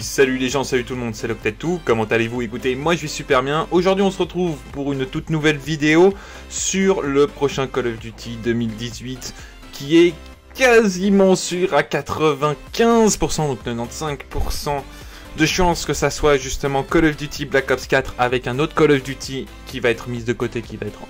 Salut les gens, salut tout le monde, c'est tout. Comment allez-vous? Écoutez, moi je vais super bien. Aujourd'hui, on se retrouve pour une toute nouvelle vidéo sur le prochain Call of Duty 2018 qui est quasiment sûr à 95%, donc 95% de chance que ça soit justement Call of Duty Black Ops 4 avec un autre Call of Duty qui va être mis de côté, qui va être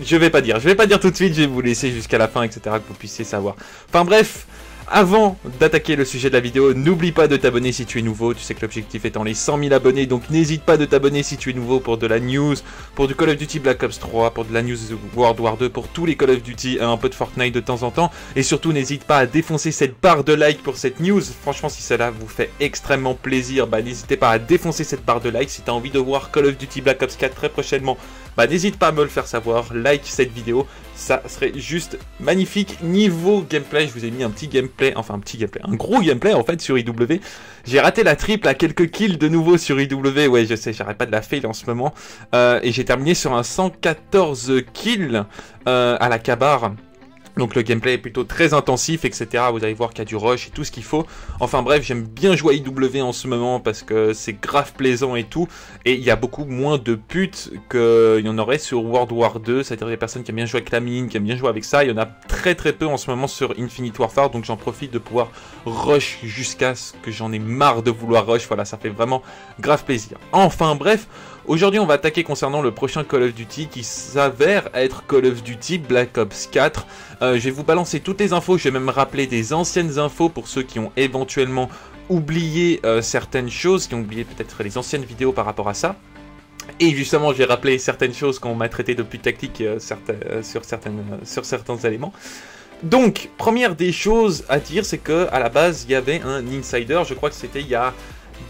je vais pas dire, je vais pas dire tout de suite, je vais vous laisser jusqu'à la fin, etc. que vous puissiez savoir. Enfin bref, avant d'attaquer le sujet de la vidéo, n'oublie pas de t'abonner si tu es nouveau. Tu sais que l'objectif étant les 100 000 abonnés, donc n'hésite pas de t'abonner si tu es nouveau pour de la news, pour du Call of Duty Black Ops 3, pour de la news World War 2, pour tous les Call of Duty, un peu de Fortnite de temps en temps. Et surtout, n'hésite pas à défoncer cette barre de like pour cette news. Franchement, si cela vous fait extrêmement plaisir, bah n'hésitez pas à défoncer cette barre de like. Si tu as envie de voir Call of Duty Black Ops 4 très prochainement, bah n'hésite pas à me le faire savoir. Like cette vidéo, ça serait juste magnifique. Niveau gameplay, je vous ai mis un petit gameplay, enfin un petit gameplay, un gros gameplay en fait sur IW. J'ai raté la triple à quelques kills de nouveau sur IW, ouais je sais, j'arrête pas de la fail en ce moment. Euh, et j'ai terminé sur un 114 kills euh, à la cabar. Donc le gameplay est plutôt très intensif, etc. Vous allez voir qu'il y a du rush et tout ce qu'il faut. Enfin bref, j'aime bien jouer à IW en ce moment parce que c'est grave plaisant et tout. Et il y a beaucoup moins de putes qu'il y en aurait sur World War 2. C'est-à-dire des personnes qui aiment bien jouer avec la mine, qui aiment bien jouer avec ça. Il y en a très très peu en ce moment sur Infinite Warfare. Donc j'en profite de pouvoir rush jusqu'à ce que j'en ai marre de vouloir rush. Voilà, ça fait vraiment grave plaisir. Enfin bref, Aujourd'hui, on va attaquer concernant le prochain Call of Duty qui s'avère être Call of Duty Black Ops 4. Euh, je vais vous balancer toutes les infos, je vais même rappeler des anciennes infos pour ceux qui ont éventuellement oublié euh, certaines choses, qui ont oublié peut-être les anciennes vidéos par rapport à ça. Et justement, je vais rappeler certaines choses qu'on m'a traité de plus tactique euh, sur, certaines, sur certains éléments. Donc, première des choses à dire, c'est que à la base, il y avait un insider, je crois que c'était il y a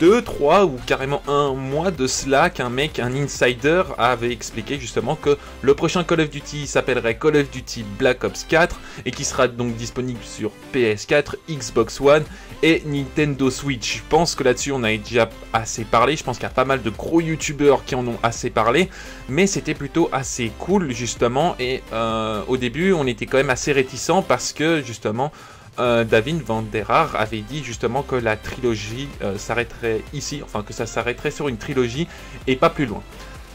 2, 3 ou carrément un mois de cela qu'un mec, un insider, avait expliqué justement que le prochain Call of Duty s'appellerait Call of Duty Black Ops 4 et qui sera donc disponible sur PS4, Xbox One et Nintendo Switch. Je pense que là-dessus on a déjà assez parlé, je pense qu'il y a pas mal de gros youtubeurs qui en ont assez parlé, mais c'était plutôt assez cool justement. Et euh, au début on était quand même assez réticent parce que justement euh, David Van der avait dit justement que la trilogie euh, s'arrêterait ici, enfin que ça s'arrêterait sur une trilogie et pas plus loin.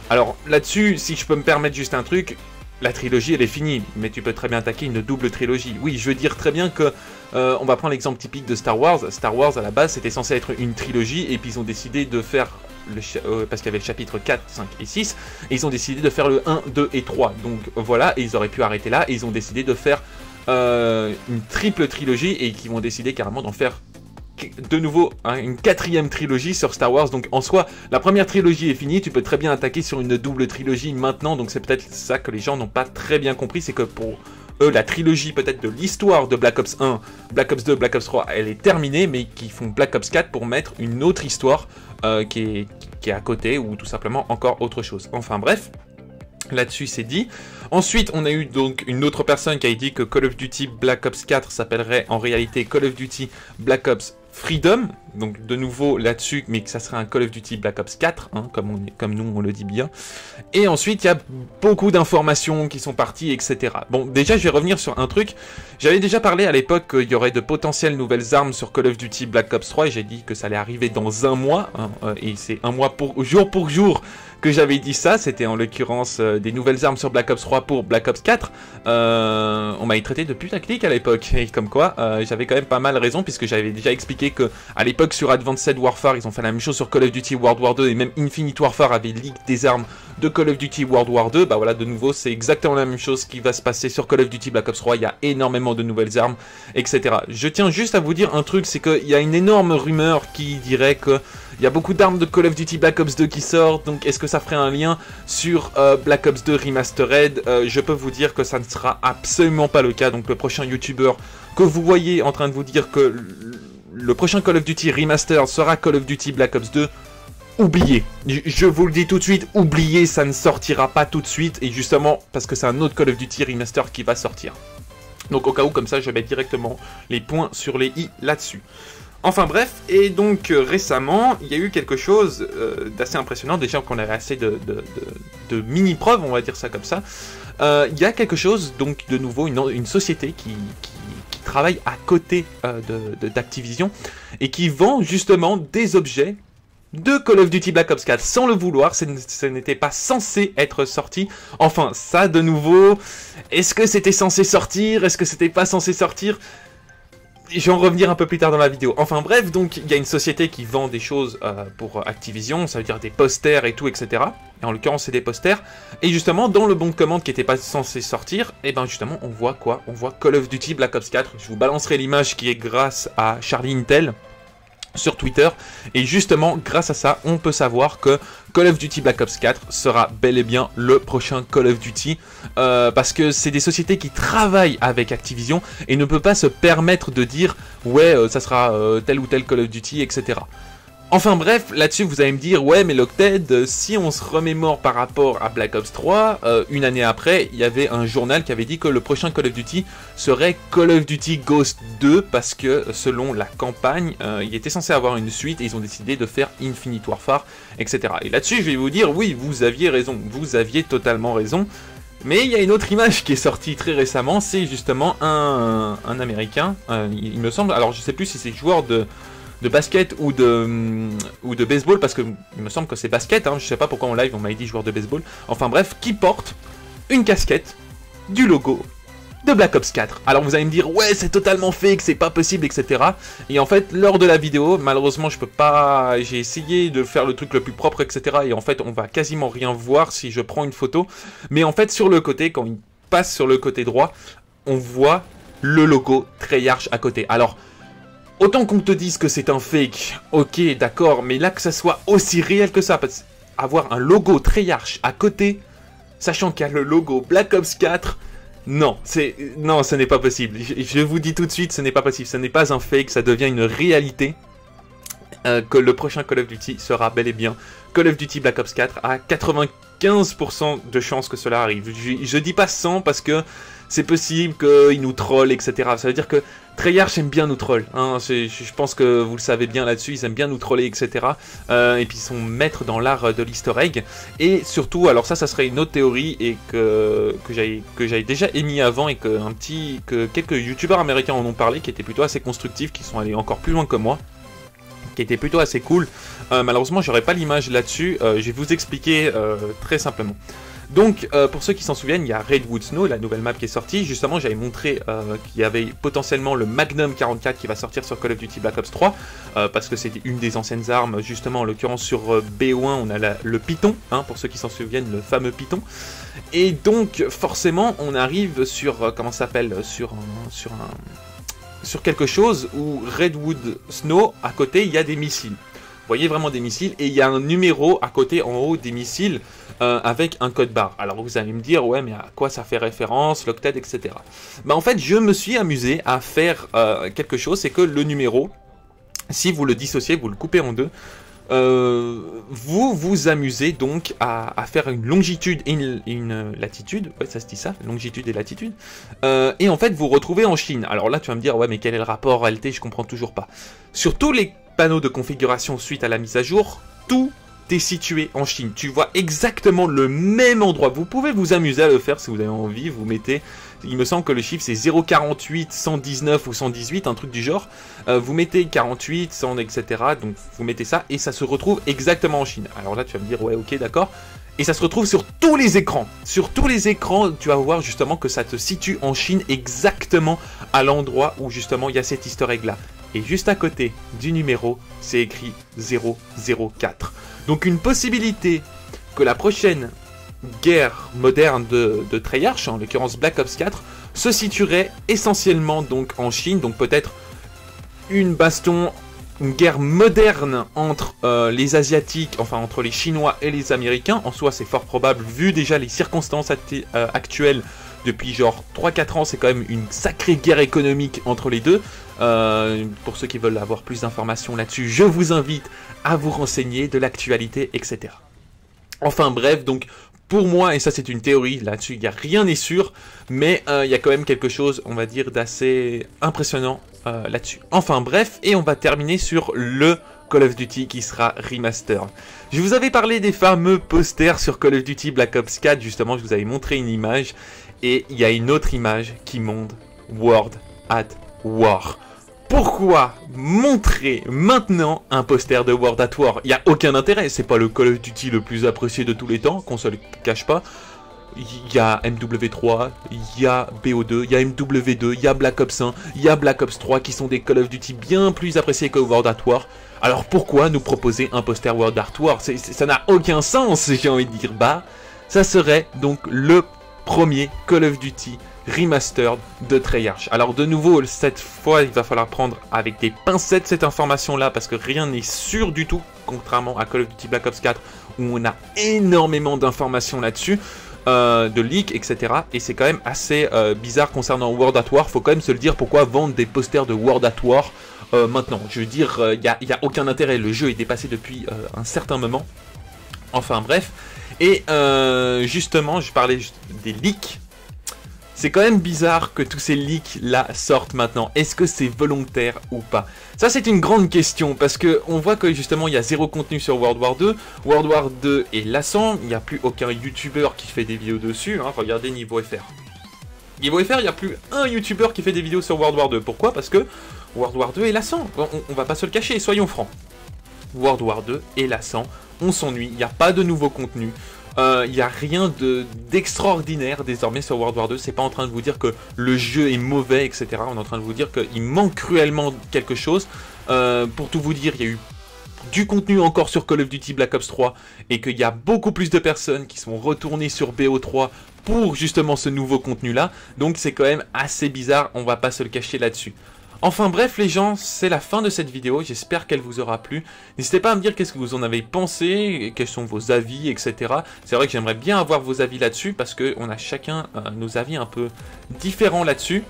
Alors là-dessus, si je peux me permettre juste un truc, la trilogie elle est finie, mais tu peux très bien attaquer une double trilogie. Oui, je veux dire très bien que, euh, on va prendre l'exemple typique de Star Wars. Star Wars à la base c'était censé être une trilogie et puis ils ont décidé de faire le parce qu'il y avait le chapitre 4, 5 et 6, et ils ont décidé de faire le 1, 2 et 3. Donc voilà, et ils auraient pu arrêter là, et ils ont décidé de faire euh, une triple trilogie et qui vont décider carrément d'en faire de nouveau hein, une quatrième trilogie sur Star Wars. Donc en soi, la première trilogie est finie, tu peux très bien attaquer sur une double trilogie maintenant. Donc c'est peut-être ça que les gens n'ont pas très bien compris, c'est que pour eux, la trilogie peut-être de l'histoire de Black Ops 1, Black Ops 2, Black Ops 3, elle est terminée, mais qui font Black Ops 4 pour mettre une autre histoire euh, qui, est, qui est à côté ou tout simplement encore autre chose. Enfin bref. Là-dessus, c'est dit. Ensuite, on a eu donc une autre personne qui a dit que Call of Duty Black Ops 4 s'appellerait en réalité Call of Duty Black Ops Freedom, donc de nouveau là-dessus, mais que ça serait un Call of Duty Black Ops 4, hein, comme, nous on le dit bien. Et ensuite, il y a beaucoup d'informations qui sont parties, etc. Bon, déjà, je vais revenir sur un truc. J'avais déjà parlé à l'époque qu'il y aurait de potentielles nouvelles armes sur Call of Duty Black Ops 3, et j'ai dit que ça allait arriver dans un mois, hein, euh, et c'est un mois pour jour pour jour que j'avais dit ça, c'était en l'occurrence euh, des nouvelles armes sur Black Ops 3 pour Black Ops 4. Euh, on m'a traité de tactique à l'époque, et comme quoi euh, j'avais quand même pas mal raison, puisque j'avais déjà expliqué que à l'époque sur Advanced Warfare, ils ont fait la même chose sur Call of Duty World War 2, et même Infinite Warfare avait leak des armes de Call of Duty World War 2. Bah voilà, de nouveau, c'est exactement la même chose qui va se passer sur Call of Duty Black Ops 3, il y a énormément de nouvelles armes, etc. Je tiens juste à vous dire un truc, c'est qu'il y a une énorme rumeur qui dirait que il y a beaucoup d'armes de Call of Duty Black Ops 2 qui sortent, donc est-ce que ça ferait un lien sur euh, Black Ops 2 Remastered? Euh, Je peux vous dire que ça ne sera absolument pas le cas, donc le prochain YouTuber que vous voyez en train de vous dire que le prochain Call of Duty Remastered sera Call of Duty Black Ops 2, oubliez. Je vous le dis tout de suite, oubliez, ça ne sortira pas tout de suite, et justement parce que c'est un autre Call of Duty Remastered qui va sortir. Donc au cas où, comme ça, je mets directement les points sur les i là-dessus. Enfin bref, et donc euh, récemment, il y a eu quelque chose euh, d'assez impressionnant, déjà qu'on avait assez de, mini-preuves, on va dire ça comme ça. Euh, il y a quelque chose, donc de nouveau, une, société qui, travaille à côté d'Activision et qui vend justement des objets de Call of Duty Black Ops 4 sans le vouloir, ce n'était pas censé être sorti. Enfin, ça de nouveau, est-ce que c'était censé sortir? Est-ce que c'était pas censé sortir? Je vais en revenir un peu plus tard dans la vidéo. Enfin bref, donc il y a une société qui vend des choses euh, pour Activision, ça veut dire des posters et tout, etc. Et en l'occurrence, c'est des posters. Et justement, dans le bon de commande qui n'était pas censé sortir, et eh ben justement, on voit quoi? On voit Call of Duty Black Ops 4. Je vous balancerai l'image qui est grâce à Charlie Intel sur Twitter. Et justement, grâce à ça, on peut savoir que Call of Duty Black Ops 4 sera bel et bien le prochain Call of Duty. Euh, parce que c'est des sociétés qui travaillent avec Activision et ne peuvent pas se permettre de dire ouais, euh, ça sera euh, tel ou tel Call of Duty, etc. Enfin bref, là-dessus vous allez me dire, ouais mais Locted, euh, si on se remémore par rapport à Black Ops 3, euh, une année après, il y avait un journal qui avait dit que le prochain Call of Duty serait Call of Duty Ghost 2 parce que selon la campagne, euh, il était censé avoir une suite et ils ont décidé de faire Infinite Warfare, etc. Et là-dessus je vais vous dire, oui vous aviez raison, vous aviez totalement raison. Mais il y a une autre image qui est sortie très récemment, c'est justement un, américain, il, il, me semble, alors je sais plus si c'est joueur de, de basket ou de, mm, ou de baseball, parce que il me semble que c'est basket, hein, je sais pas pourquoi en live on m'a dit joueur de baseball, enfin bref, qui porte une casquette du logo de Black Ops 4. Alors vous allez me dire, ouais, c'est totalement fake, c'est pas possible, etc. Et en fait, lors de la vidéo, malheureusement, je peux pas. J'ai essayé de faire le truc le plus propre, etc. Et en fait, on va quasiment rien voir si je prends une photo. Mais en fait, sur le côté, quand il passe sur le côté droit, on voit le logo Treyarch à côté. Alors, Autant qu'on te dise que c'est un fake, ok, d'accord, mais là que ça soit aussi réel que ça, parce avoir un logo Treyarch à côté, sachant qu'il y a le logo Black Ops 4, non, c'est non, ce n'est pas possible. Je, vous dis tout de suite, ce n'est pas possible. Ce n'est pas un fake, ça devient une réalité. Euh, que le prochain Call of Duty sera bel et bien Call of Duty Black Ops 4 à 95% de chances que cela arrive. Je, je dis pas 100 parce que c'est possible qu'ils nous trollent, etc. Ça veut dire que Treyarch aime bien nous troll. Hein. Je pense que vous le savez bien là-dessus, ils aiment bien nous troller, etc. Euh, et puis ils sont maîtres dans l'art de l'easter egg. Et surtout, alors ça, ça serait une autre théorie et que, j'avais déjà émis avant et que quelques youtubeurs américains en ont parlé qui étaient plutôt assez constructifs, qui sont allés encore plus loin que moi qui étaient plutôt assez cool. Euh, malheureusement, j'aurais pas l'image là-dessus. Euh, je vais vous expliquer très simplement. Donc, euh, pour ceux qui s'en souviennent, il y a Redwood Snow, la nouvelle map qui est sortie. Justement, j'avais montré euh, qu'il y avait potentiellement le Magnum 44 qui va sortir sur Call of Duty Black Ops 3, euh, parce que c'était une des anciennes armes. Justement, en l'occurrence, sur BO1, on a le Python, hein, pour ceux qui s'en souviennent, le fameux Python. Et donc, forcément, on arrive sur, comment s'appelle, sur sur quelque chose où Redwood Snow, à côté, il y a des missiles. Vous voyez vraiment des missiles, et il y a un numéro à côté, en haut des missiles. Euh, avec un code barre. Alors vous allez me dire, ouais, mais à quoi ça fait référence, Locted, etc. Bah en fait, je me suis amusé à faire euh, quelque chose, c'est que le numéro, si vous le dissociez, vous le coupez en deux, euh, vous vous amusez donc à, faire une longitude et une, latitude, ouais ça se dit ça, longitude et latitude, et en fait vous retrouvez en Chine. Alors là tu vas me dire ouais mais quel est le rapport réalité, je comprends toujours pas. Sur tous les panneaux de configuration suite à la mise à jour, tout t'es situé en Chine. Tu vois exactement le même endroit. Vous pouvez vous amuser à le faire si vous avez envie. Vous mettez, il me semble que le chiffre c'est 048, 119 ou 118, un truc du genre. Euh, vous mettez 48, 100, etc. Donc vous mettez ça et ça se retrouve exactement en Chine. Alors là tu vas me dire ouais ok d'accord. Et ça se retrouve sur tous les écrans. Sur tous les écrans, tu vas voir justement que ça te situe en Chine exactement à l'endroit où justement il y a cet easter egg là. Et juste à côté du numéro, c'est écrit 004. Donc une possibilité que la prochaine guerre moderne de, Treyarch, en l'occurrence Black Ops 4, se situerait essentiellement donc en Chine, donc peut-être une baston, une guerre moderne entre euh, les Asiatiques, enfin entre les Chinois et les Américains. En soi, c'est fort probable, vu déjà les circonstances euh, actuelles depuis genre 3-4 ans, c'est quand même une sacrée guerre économique entre les deux. Euh, pour ceux qui veulent avoir plus d'informations là-dessus, je vous invite à vous renseigner de l'actualité, etc. Enfin bref, donc pour moi, et ça c'est une théorie, là-dessus il n'y a rien n'est sûr, mais euh, il y a quand même quelque chose, on va dire, d'assez impressionnant euh, là-dessus. Enfin bref, et on va terminer sur le Call of Duty qui sera remaster. Je vous avais parlé des fameux posters sur Call of Duty Black Ops 4, justement je vous avais montré une image, et il y a une autre image qui montre World at War. Pourquoi montrer maintenant un poster de World at War? Il n'y a aucun intérêt, c'est pas le Call of Duty le plus apprécié de tous les temps, qu'on se le cache pas. Il y a MW3, il y a BO2, il y a MW2, il y a Black Ops 1, il y a Black Ops 3 qui sont des Call of Duty bien plus appréciés que World at War. Alors pourquoi nous proposer un poster World at War? Ça n'a aucun sens, j'ai envie de dire. Bah, ça serait donc le premier Call of Duty remastered de Treyarch. Alors de nouveau, cette fois, il va falloir prendre avec des pincettes cette information-là, parce que rien n'est sûr du tout, contrairement à Call of Duty Black Ops 4, où on a énormément d'informations là-dessus. Euh, de leaks, etc. Et c'est quand même assez euh, bizarre concernant World at War. Faut quand même se le dire pourquoi vendre des posters de World at War euh, maintenant? Je veux dire, il n'y a, a, aucun intérêt. Le jeu est dépassé depuis un certain moment. Enfin bref. Et justement, je parlais des leaks c'est quand même bizarre que tous ces leaks là sortent maintenant. Est-ce que c'est volontaire ou pas? Ça c'est une grande question parce que on voit que justement il y a zéro contenu sur World War 2. World War 2 est lassant, il n'y a plus aucun youtubeur qui fait des vidéos dessus. Hein. Regardez niveau FR. Niveau FR, il n'y a plus un youtubeur qui fait des vidéos sur World War 2. Pourquoi? Parce que World War 2 est lassant. On, on va pas se le cacher, soyons francs. World War 2 est lassant, on s'ennuie, il n'y a pas de nouveau contenu. Il euh, n'y a rien d'extraordinaire désormais sur World War 2. C'est pas en train de vous dire que le jeu est mauvais, etc. On est en train de vous dire qu'il manque cruellement quelque chose. Euh, pour tout vous dire, il y a eu du contenu encore sur Call of Duty Black Ops 3 et qu'il y a beaucoup plus de personnes qui sont retournées sur BO3 pour justement ce nouveau contenu là. Donc c'est quand même assez bizarre, on va pas se le cacher là-dessus. Enfin bref les gens, c'est la fin de cette vidéo, j'espère qu'elle vous aura plu. N'hésitez pas à me dire qu'est-ce que vous en avez pensé, quels sont vos avis, etc. C'est vrai que j'aimerais bien avoir vos avis là-dessus, parce qu'on a chacun euh, nos avis un peu différents là-dessus.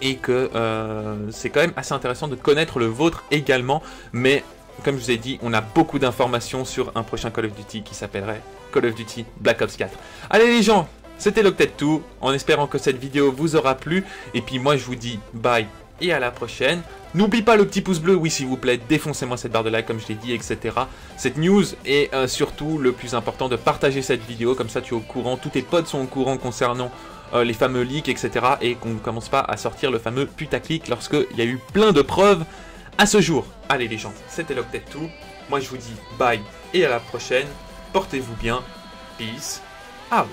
Et que euh, c'est quand même assez intéressant de connaître le vôtre également. Mais comme je vous ai dit, on a beaucoup d'informations sur un prochain Call of Duty qui s'appellerait Call of Duty Black Ops 4. Allez les gens, c'était Loctet 2, en espérant que cette vidéo vous aura plu. Et puis moi je vous dis bye et à la prochaine. N'oublie pas le petit pouce bleu, oui s'il vous plaît, défoncez-moi cette barre de like comme je l'ai dit, etc. Cette news et euh, surtout le plus important de partager cette vidéo, comme ça tu es au courant, tous tes potes sont au courant concernant euh, les fameux leaks, etc. Et qu'on ne commence pas à sortir le fameux putaclic lorsqu'il y a eu plein de preuves à ce jour. Allez les gens, c'était Loctet tout. Moi je vous dis bye et à la prochaine. Portez-vous bien. Peace out.